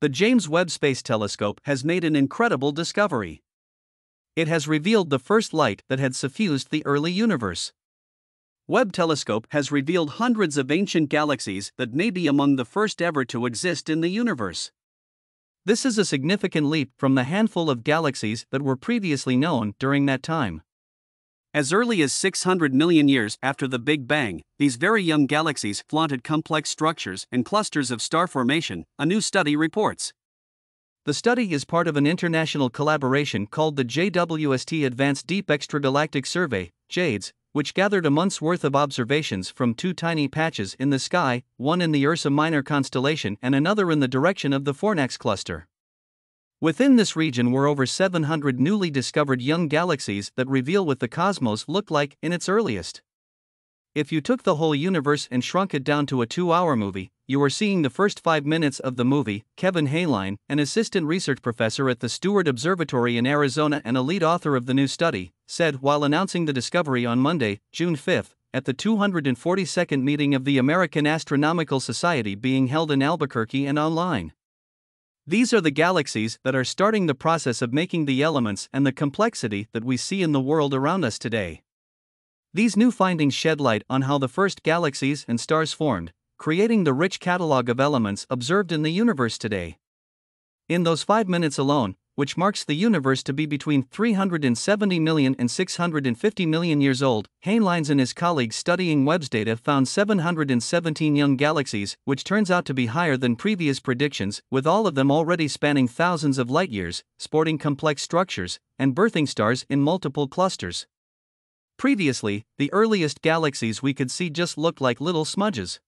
the James Webb Space Telescope has made an incredible discovery. It has revealed the first light that had suffused the early universe. Webb Telescope has revealed hundreds of ancient galaxies that may be among the first ever to exist in the universe. This is a significant leap from the handful of galaxies that were previously known during that time. As early as 600 million years after the Big Bang, these very young galaxies flaunted complex structures and clusters of star formation, a new study reports. The study is part of an international collaboration called the JWST Advanced Deep Extragalactic Survey, JADES, which gathered a month's worth of observations from two tiny patches in the sky, one in the Ursa Minor constellation and another in the direction of the Fornax cluster. Within this region were over 700 newly discovered young galaxies that reveal what the cosmos looked like in its earliest. If you took the whole universe and shrunk it down to a two hour movie, you are seeing the first five minutes of the movie. Kevin Hainline, an assistant research professor at the Steward Observatory in Arizona and a lead author of the new study, said while announcing the discovery on Monday, June 5, at the 242nd meeting of the American Astronomical Society being held in Albuquerque and online. These are the galaxies that are starting the process of making the elements and the complexity that we see in the world around us today. These new findings shed light on how the first galaxies and stars formed, creating the rich catalog of elements observed in the universe today. In those five minutes alone, which marks the universe to be between 370 million and 650 million years old, Hainlines and his colleagues studying Webb's data found 717 young galaxies, which turns out to be higher than previous predictions, with all of them already spanning thousands of light years, sporting complex structures, and birthing stars in multiple clusters. Previously, the earliest galaxies we could see just looked like little smudges.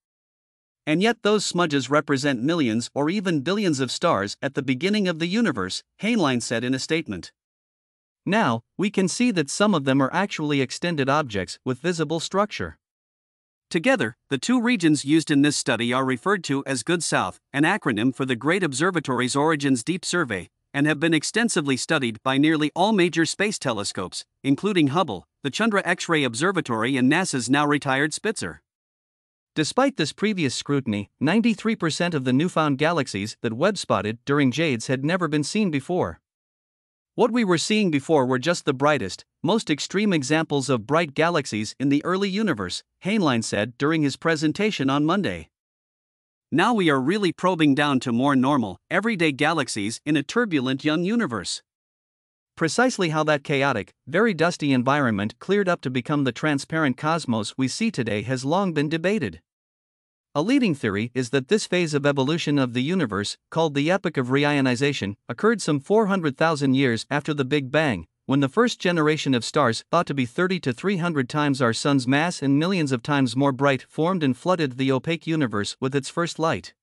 And yet, those smudges represent millions or even billions of stars at the beginning of the universe, Hainline said in a statement. Now, we can see that some of them are actually extended objects with visible structure. Together, the two regions used in this study are referred to as GOODS-South, an acronym for the Great Observatories Origins Deep Survey, and have been extensively studied by nearly all major space telescopes, including Hubble, the Chandra X ray Observatory, and NASA's now retired Spitzer. Despite this previous scrutiny, 93% of the newfound galaxies that Webb spotted during JADES had never been seen before. What we were seeing before were just the brightest, most extreme examples of bright galaxies in the early universe, Hainline said during his presentation on Monday. Now we are really probing down to more normal, everyday galaxies in a turbulent young universe. Precisely how that chaotic, very dusty environment cleared up to become the transparent cosmos we see today has long been debated. A leading theory is that this phase of evolution of the universe, called the Epoch of Reionization, occurred some 400,000 years after the Big Bang, when the first generation of stars, thought to be 30 to 300 times our Sun's mass and millions of times more bright, formed and flooded the opaque universe with its first light.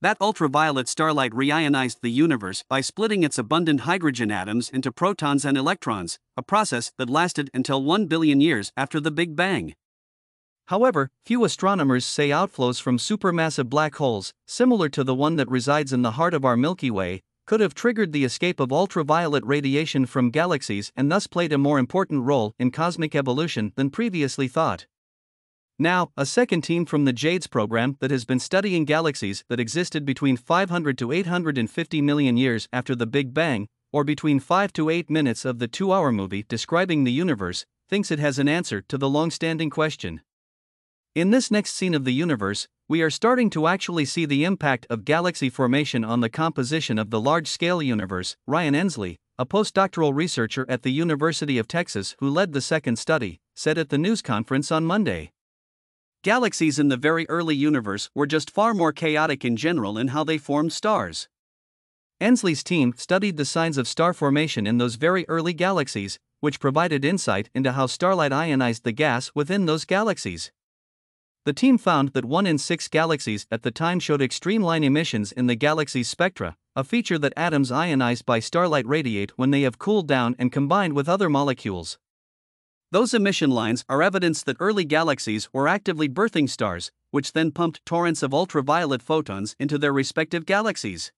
That ultraviolet starlight reionized the universe by splitting its abundant hydrogen atoms into protons and electrons, a process that lasted until 1 billion years after the Big Bang. However, few astronomers say outflows from supermassive black holes, similar to the one that resides in the heart of our Milky Way, could have triggered the escape of ultraviolet radiation from galaxies and thus played a more important role in cosmic evolution than previously thought. Now, a second team from the JADES program that has been studying galaxies that existed between 500 to 850 million years after the Big Bang, or between 5 to 8 minutes of the two hour movie describing the universe, thinks it has an answer to the long standing question. In this next scene of the universe, we are starting to actually see the impact of galaxy formation on the composition of the large scale universe. Ryan Endsley, a postdoctoral researcher at the University of Texas who led the second study, said at the news conference on Monday. Galaxies in the very early universe were just far more chaotic in general in how they formed stars. Endsley's team studied the signs of star formation in those very early galaxies, which provided insight into how starlight ionized the gas within those galaxies. The team found that 1 in 6 galaxies at the time showed extreme line emissions in the galaxy's spectra, a feature that atoms ionized by starlight radiate when they have cooled down and combined with other molecules. Those emission lines are evidence that early galaxies were actively birthing stars, which then pumped torrents of ultraviolet photons into their respective galaxies.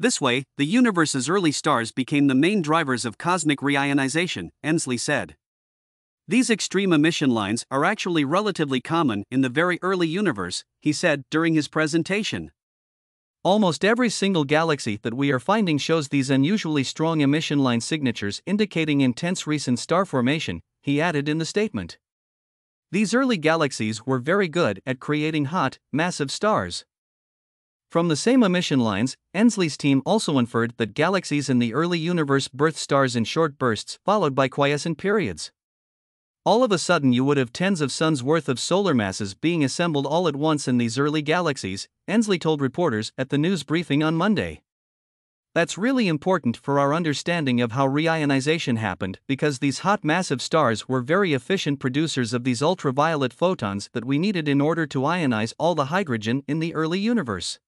This way, the universe's early stars became the main drivers of cosmic reionization, Endsley said. These extreme emission lines are actually relatively common in the very early universe, he said during his presentation. Almost every single galaxy that we are finding shows these unusually strong emission line signatures indicating intense recent star formation, he added in the statement. These early galaxies were very good at creating hot, massive stars. From the same emission lines, Endsley's team also inferred that galaxies in the early universe birth stars in short bursts followed by quiescent periods. All of a sudden, you would have tens of suns worth of solar masses being assembled all at once in these early galaxies, Ensley told reporters at the news briefing on Monday. That's really important for our understanding of how reionization happened because these hot massive stars were very efficient producers of these ultraviolet photons that we needed in order to ionize all the hydrogen in the early universe.